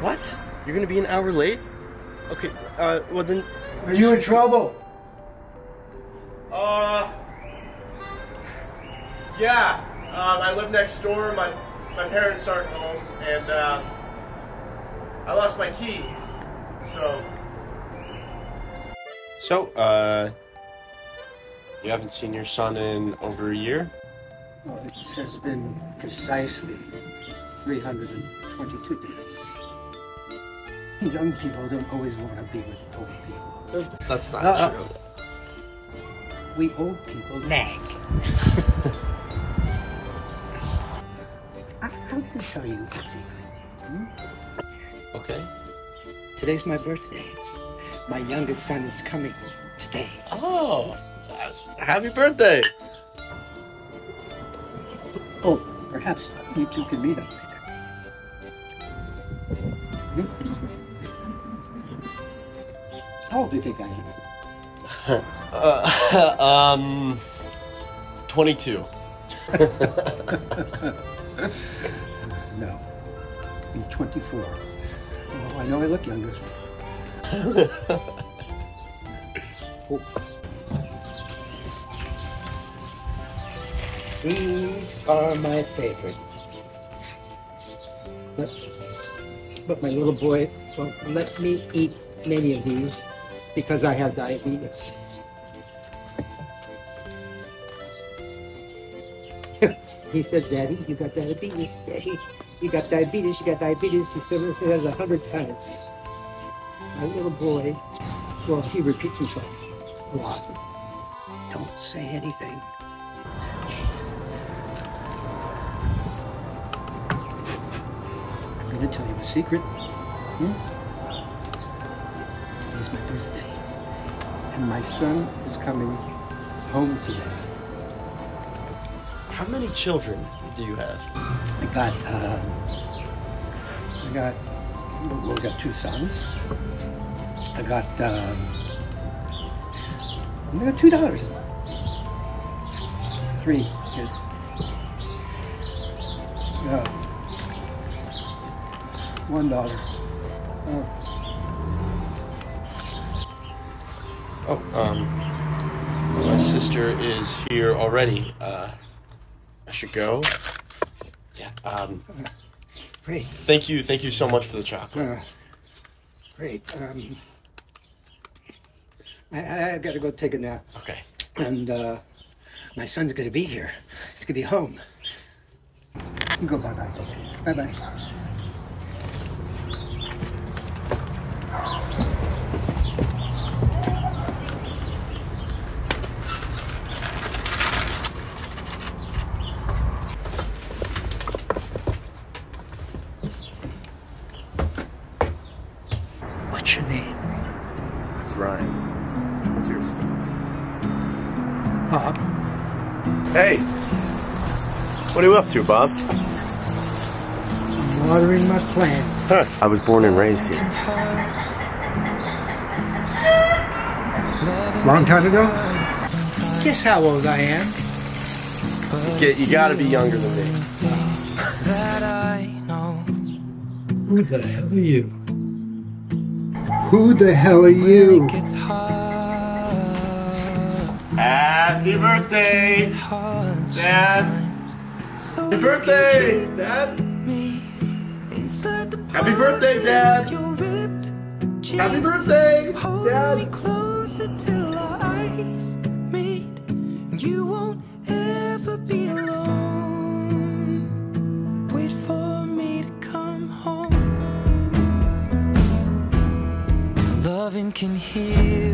What? You're gonna be an hour late? Okay, uh, well then. Are you in trouble? Uh. Yeah. Um, I live next door. My my parents aren't home, and uh, I lost my key. So. So, uh, you haven't seen your son in over a year? Well, it has been precisely 322 days. Young people don't always want to be with old people. That's not Uh, true. We old people nag. I, I'm going to tell you a secret. Okay. Today's my birthday. My youngest son is coming today. Oh, happy birthday! Perhaps you two can meet up later. How old do you think I am? Uh, um, 22. No. I'm 24. Oh, I know I look younger. oh. These are my favorite. But, but my little boy won't let me eat many of these because I have diabetes. he said, Daddy, you got diabetes. Daddy, you got diabetes. You got diabetes. He said it a hundred times. My little boy, well, he repeats himself a lot. Don't say anything. I'm to tell you a secret. Hmm? Today's my birthday. And my son is coming home today. How many children do you have? I got, um, I got, well, I got two sons. I got, um, I got two daughters. Three kids. Yeah. One daughter. Oh, Oh, um, my sister is here already. Uh, I should go. Yeah, um, great. thank you, thank you so much for the chocolate. Uh, great. Um, I, I, got to go take a nap. Okay. And uh, my son's going to be here. He's going to be home. You Go bye bye. Bye bye. Bob. Hey! What are you up to, Bob? I'm Watering my plant. Huh. I was born and raised here. Long time ago? Guess how old I am? You, you gotta be younger than me. Who the hell are you? Who the hell are you? Happy birthday, Dad! Happy birthday, Dad! Happy birthday, Dad! Happy birthday, Dad! closer till our eyes meet. You won't ever be alone. Wait for me to come home. Loving can heal